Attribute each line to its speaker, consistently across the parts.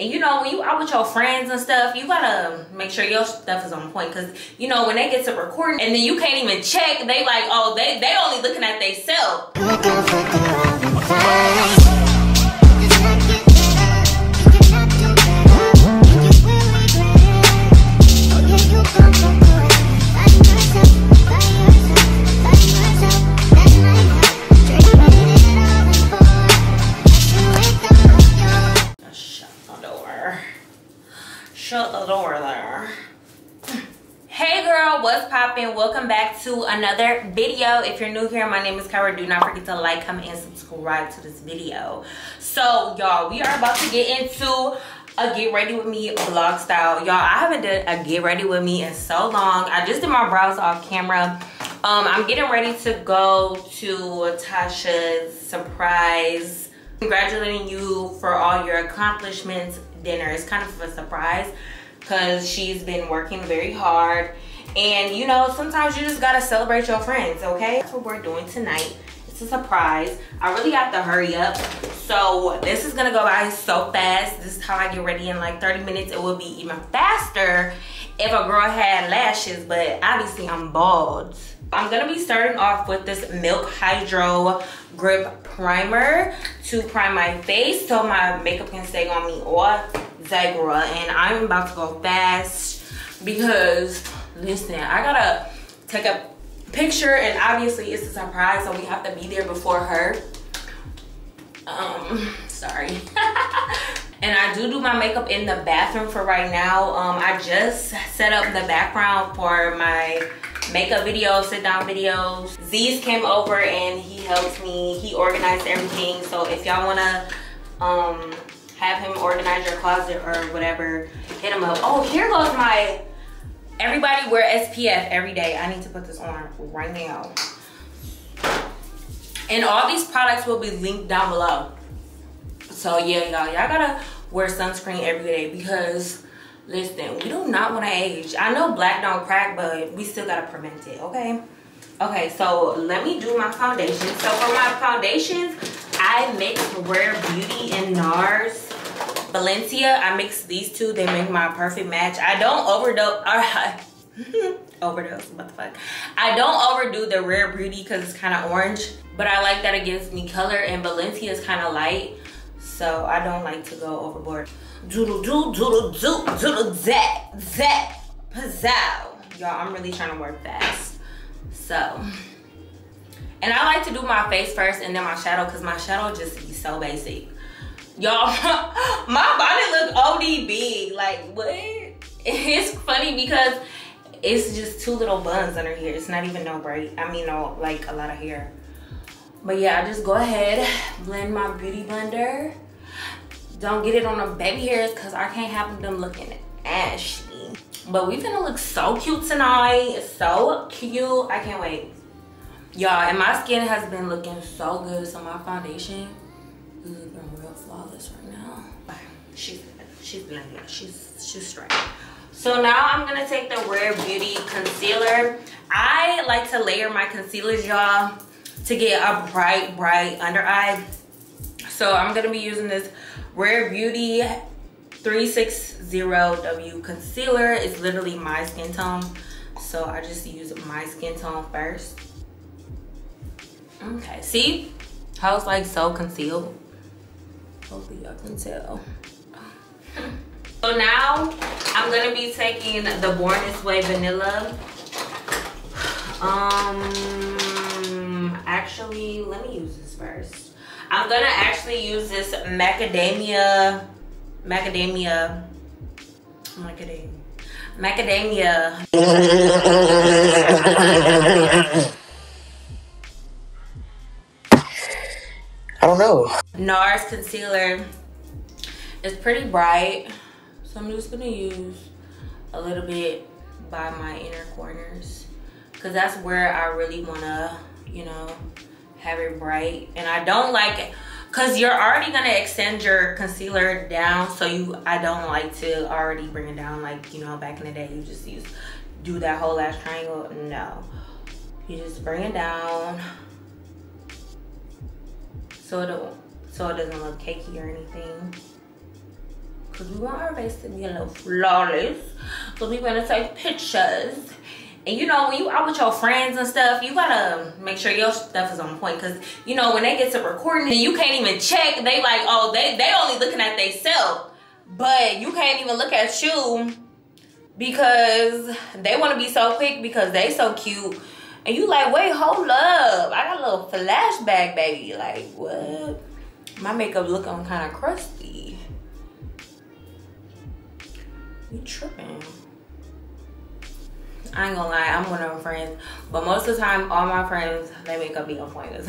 Speaker 1: And you know, when you out with your friends and stuff, you gotta make sure your stuff is on point. Cause you know, when they get to recording and then you can't even check, they like, oh, they they only looking at they self. Poppin'? Welcome back to another video. If you're new here, my name is Kirah. Do not forget to like, comment, and subscribe to this video. So, y'all, we are about to get into a get ready with me vlog style. Y'all, I haven't done a get ready with me in so long. I just did my brows off camera. Um, I'm getting ready to go to Tasha's surprise congratulating you for all your accomplishments dinner. It's kind of a surprise because she's been working very hard. And you know, sometimes you just gotta celebrate your friends, okay? That's what we're doing tonight. It's a surprise. I really have to hurry up. So this is gonna go by so fast. This is how I get ready in like 30 minutes. It will be even faster if a girl had lashes, but obviously I'm bald. I'm gonna be starting off with this Milk Hydro Grip Primer to prime my face so my makeup can stay on me all Zagra. And I'm about to go fast because, listen, I gotta take a picture and obviously it's a surprise so we have to be there before her. Um, sorry. and I do do my makeup in the bathroom for right now. Um, I just set up the background for my makeup videos, sit down videos. Z's came over and he helped me. He organized everything. So if y'all wanna um, have him organize your closet or whatever, hit him up. Oh, here goes my, everybody wear SPF every day. I need to put this on right now. And all these products will be linked down below. So yeah, y'all, y'all gotta wear sunscreen every day because listen, we do not want to age. I know black don't crack, but we still gotta prevent it, okay? Okay, so let me do my foundation. So for my foundations, I mix Rare Beauty and NARS. Valencia, I mix these two. They make my perfect match. I don't overdose. overdose, what the fuck? I don't overdo the Rare Beauty because it's kind of orange. But I like that it gives me color and Valencia is kind of light. So I don't like to go overboard. Doodle doo, doodle doo, doodle zap, zap, pizzow. Y'all, I'm really trying to work fast. So, and I like to do my face first and then my shadow because my shadow just be so basic. Y'all, my body look OD big. Like, what? It's funny because it's just two little buns under here. It's not even no braid. I mean, no, like a lot of hair. But yeah, I just go ahead, blend my beauty blender. Don't get it on the baby hairs because I can't have them looking ashy. But we gonna look so cute tonight. So cute. I can't wait. Y'all, and my skin has been looking so good. So my foundation She's she's blended. She's she's straight. So now I'm gonna take the Rare Beauty concealer. I like to layer my concealers, y'all, to get a bright, bright under eye. So I'm gonna be using this Rare Beauty 360W concealer. It's literally my skin tone. So I just use my skin tone first. Okay, see how it's like so concealed? Hopefully y'all can tell. So now I'm gonna be taking the Born This Way Vanilla. Um, actually, let me use this first. I'm gonna actually use this macadamia, macadamia, macadamia, macadamia.
Speaker 2: I don't know.
Speaker 1: NARS concealer. It's pretty bright, so I'm just gonna use a little bit by my inner corners because that's where I really wanna, you know, have it bright. And I don't like it because you're already gonna extend your concealer down. So you, I don't like to already bring it down like, you know, back in the day, you just use, do that whole lash triangle. No, you just bring it down. So it, so it doesn't look cakey or anything. Because we want our face to be a little flawless. So we're gonna take pictures. And you know, when you out with your friends and stuff, you gotta make sure your stuff is on point. Cause you know, when they get to recording and you can't even check, they like, oh, they they only looking at they self. But you can't even look at you because they wanna be so quick because they so cute. And you like, wait, hold up. I got a little flashback, baby. Like, what? My makeup looking kind of crusty. You tripping. I ain't gonna lie, I'm one of my friends. But most of the time, all my friends, they makeup be on point.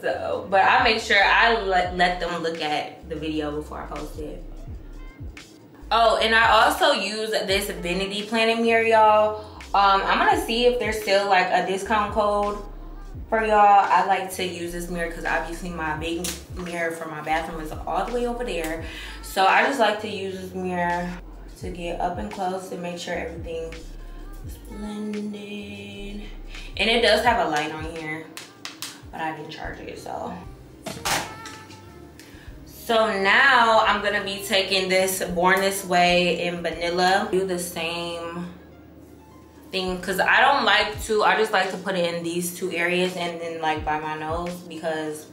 Speaker 1: so, but I make sure I let, let them look at the video before I post it. Oh, and I also use this Vanity Planet mirror, y'all. Um, I'm gonna see if there's still like a discount code for y'all. I like to use this mirror because obviously my big mirror for my bathroom is all the way over there. So I just like to use this mirror to get up and close to make sure everything is blended. And it does have a light on here, but I didn't charge it, so. So now I'm gonna be taking this Born This Way in vanilla. Do the same thing because I don't like to, I just like to put it in these two areas and then like by my nose because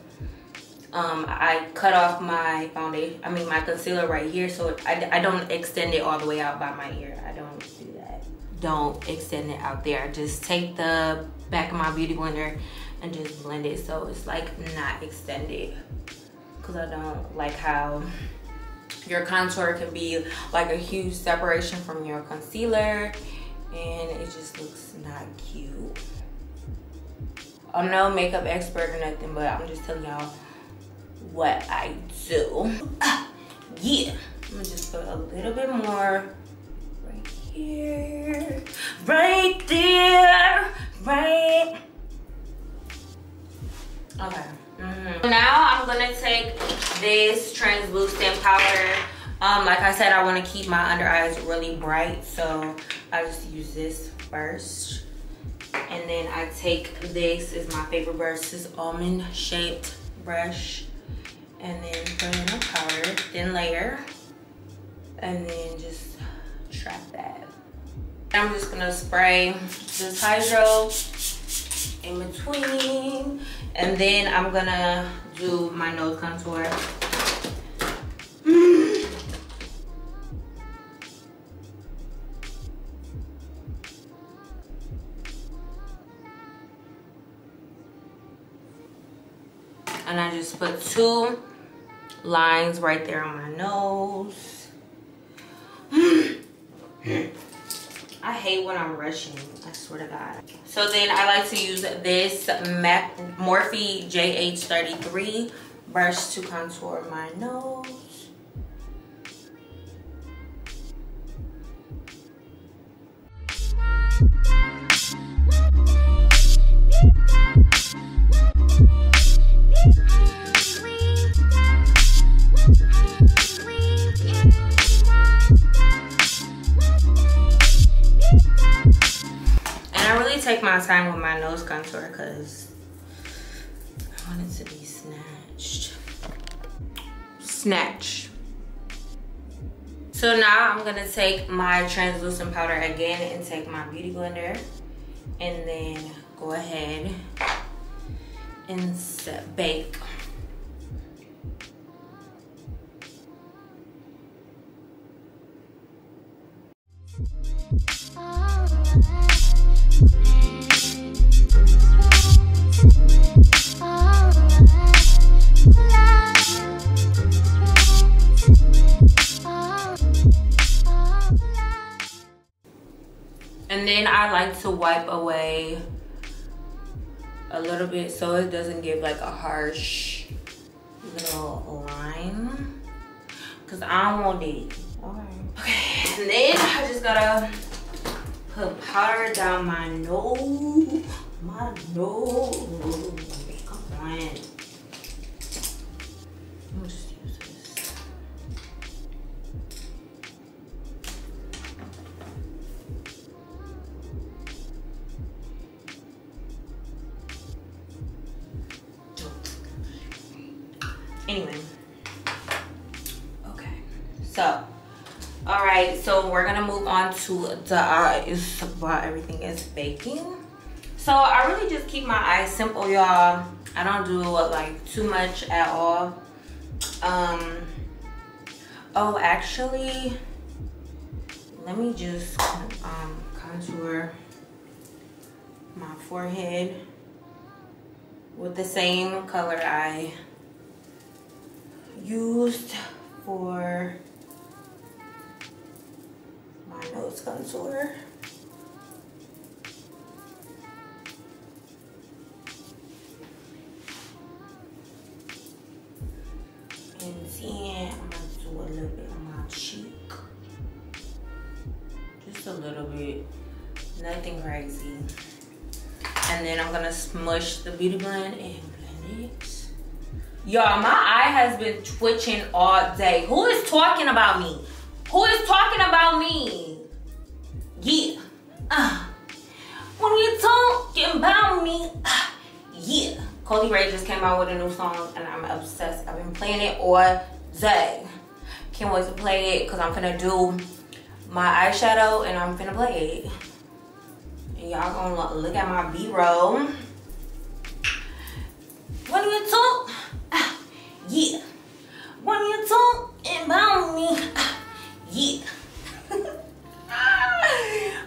Speaker 1: um, I cut off my foundation, I mean my concealer right here so I, I don't extend it all the way out by my ear. I don't do that. Don't extend it out there. Just take the back of my beauty blender and just blend it so it's like not extended because I don't like how your contour can be like a huge separation from your concealer and it just looks not cute. I'm no makeup expert or nothing, but I'm just telling y'all what I do. yeah, I'm gonna just put a little bit more right here, right there, right. Okay. Mm -hmm. Now I'm gonna take this translucent powder. Um, like I said, I want to keep my under eyes really bright, so I just use this first. And then I take this is my favorite brush, this almond shaped brush. And then put in a powder, thin layer. And then just trap that. I'm just gonna spray this hydro in between. And then I'm gonna do my nose contour. And I just put two lines right there on my nose. I hate when I'm rushing, I swear to God. So then I like to use this Mac Morphe JH33 brush to contour my nose. Time with my nose contour because I want it to be snatched. Snatch. So now I'm gonna take my translucent powder again and take my beauty blender and then go ahead and set, bake. And like to wipe away a little bit so it doesn't give like a harsh little line. Cause I don't want it. Okay. Okay. And then I just gotta put powder down my nose. My nose. Come on. Anyway. Okay. So, all right, so we're gonna move on to the eyes while everything is baking. So I really just keep my eyes simple, y'all. I don't do like too much at all. Um, oh, actually, let me just um, contour my forehead with the same color I used for my nose contour. And then I'm gonna do a little bit on my cheek. Just a little bit, nothing crazy. And then I'm gonna smush the beauty blend and blend it. Y'all, my eye has been twitching all day. Who is talking about me? Who is talking about me? Yeah. Uh, when you talking about me, uh, yeah. Coi Leray just came out with a new song and I'm obsessed. I've been playing it all day. Can't wait to play it because I'm gonna do my eyeshadow and I'm gonna play it. And y'all gonna look at my B-roll. When you talk, yeah. When you talk about me, yeah.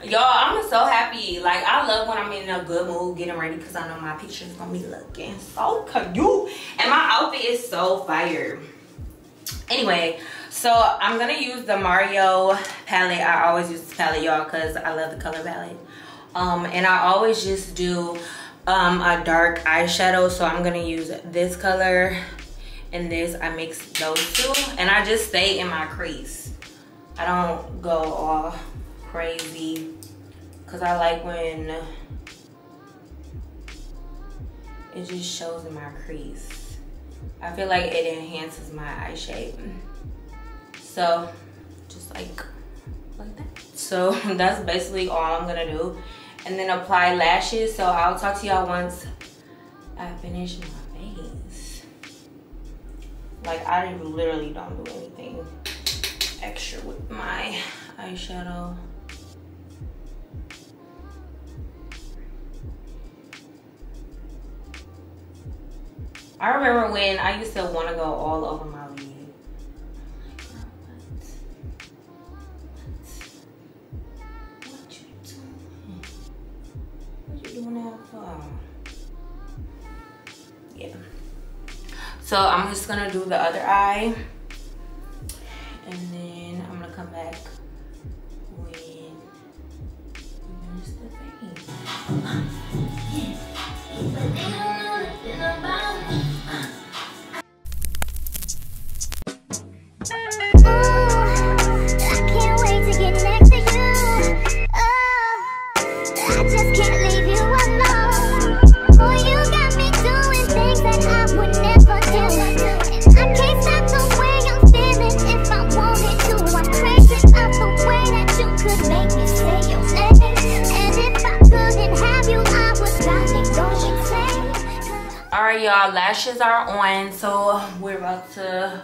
Speaker 1: Y'all, I'm so happy. Like, I love when I'm in a good mood getting ready because I know my picture's gonna be looking so cute. And my outfit is so fire. Anyway, so I'm gonna use the Mario palette. I always use this palette, y'all, because I love the color palette. Um, and I always just do um, a dark eyeshadow. So I'm gonna use this color and this. I mix those two. And I just stay in my crease. I don't go all crazy because I like when it just shows in my crease. I feel like it enhances my eye shape. So just like, like that. So that's basically all I'm gonna do. And then apply lashes. So I'll talk to y'all once I finish my face. Like I literally don't do anything extra with my eyeshadow. I remember when I used to want to go all over my lid. What you doing? That for? So I'm just gonna do the other eye. And then I'm gonna come back when we finish so we're about to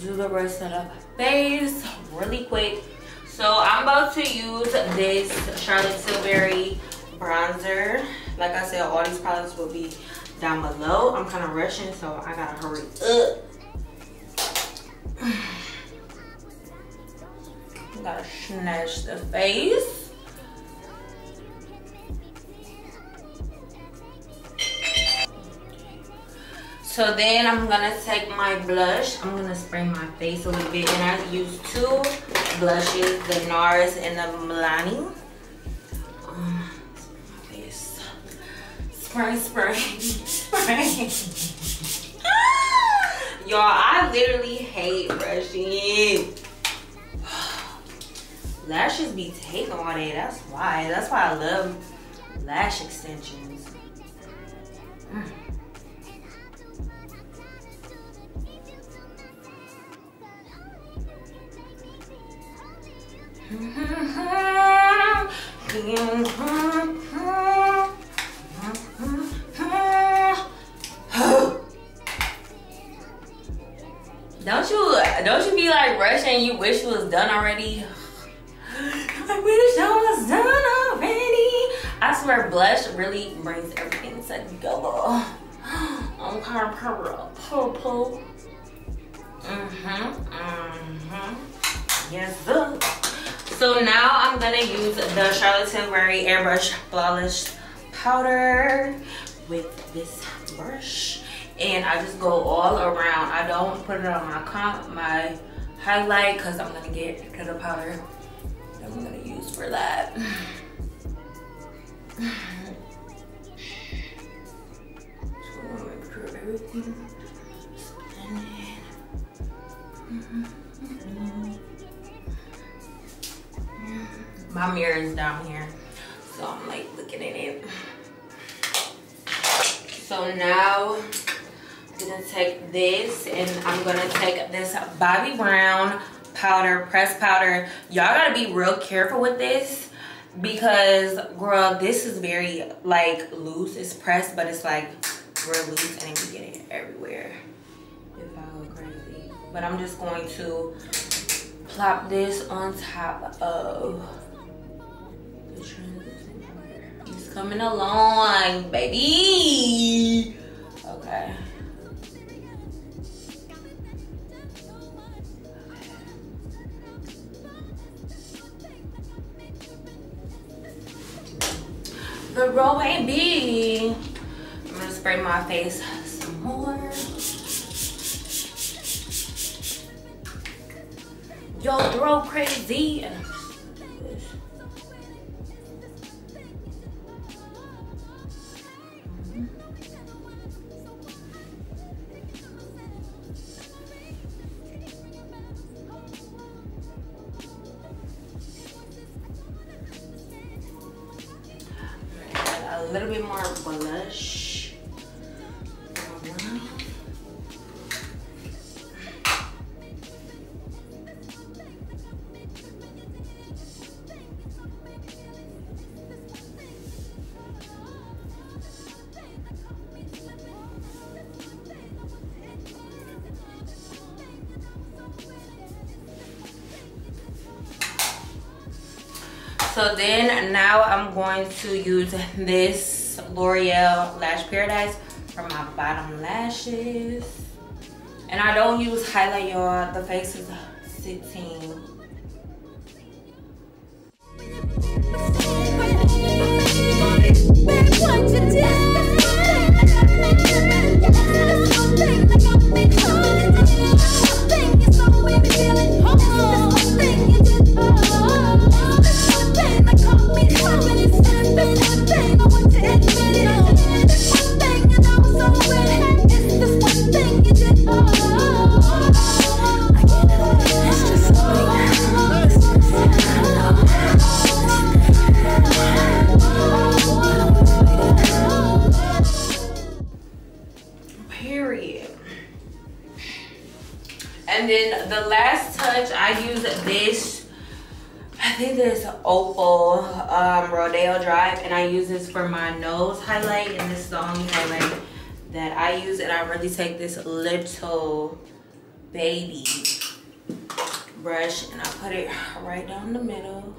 Speaker 1: do the rest of the face really quick. So i'm about to use this charlotte tilbury bronzer. Like i said all these products will be down below. I'm kind of rushing so i gotta hurry up. Gotta snatch the face So then I'm gonna take my blush. I'm gonna spray my face a little bit. And I use two blushes, the NARS and the Milani. Um, spray, spray, spray. Y'all, I literally hate brushing. Lashes be taking all day. That's why. That's why I love lash extensions. Don't you don't you be like rushing, you wish it was done already. I wish I was done already. I swear blush really brings everything together. I'm kind of purple. Purple. Mm-hmm. Mm-hmm. Yes. So now I'm gonna use the Charlotte Tilbury Airbrush Flawless Powder with this brush. And I just go all around. I don't put it on my comp, my highlight, because I'm gonna get to the powder that I'm gonna use for that. my mirror is down here so i'm like looking at it. So now i'm gonna take this and i'm gonna take this bobbi brown powder press powder. Y'all gotta be real careful with this because girl this is very like loose. It's pressed but it's like real loose and you get it everywhere. If i go crazy. But i'm just going to plop this on top of He's coming along, baby. Okay. The roll ain't big. I'm gonna spray my face some more. Yo, throw crazy. A little bit more blush. So then I'm going to use this L'Oreal Lash Paradise for my bottom lashes. And I don't use highlight, y'all. The face is 16. Period. Drive, and I use this for my nose highlight, and this is the only highlight that I use, and I really take this little baby brush, and I put it right down the middle.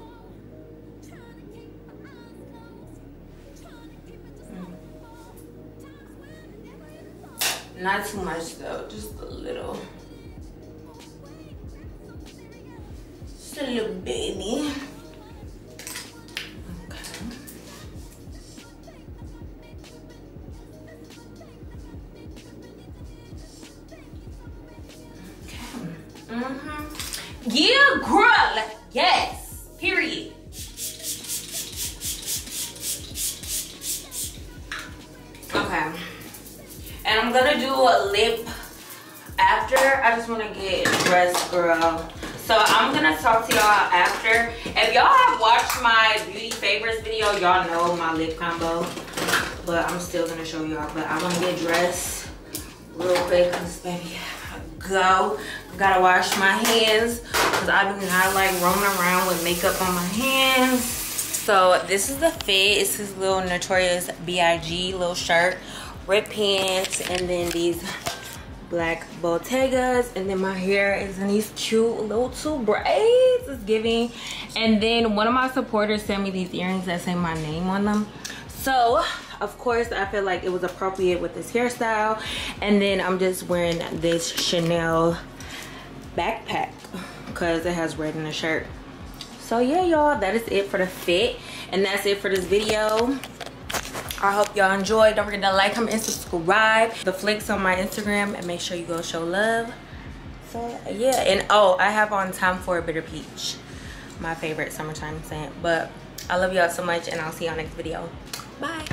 Speaker 1: Not too much though, just a little. Just a little baby. Favorites video, y'all know my lip combo. But I'm still gonna show y'all. But i'm gonna get dressed real quick because baby, go. Gotta wash my hands because I do not like roaming around with makeup on my hands. So this is the fit. It's his little Notorious B.I.G. little shirt, red pants, and then these black Bottegas. And then my hair is in these cute little two braids. It's giving. And then one of my supporters sent me these earrings that say my name on them. So, of course, I feel like it was appropriate with this hairstyle. And then I'm just wearing this Chanel backpack because it has red in the shirt. So yeah, y'all, that is it for the fit. And that's it for this video. I hope y'all enjoyed. Don't forget to like, comment, and subscribe. The flicks on my Instagram and make sure you go show love. So yeah, and oh, I have on Tom Ford a bitter peach. My favorite summertime scent. But I love y'all so much and I'll see y'all next video. Bye.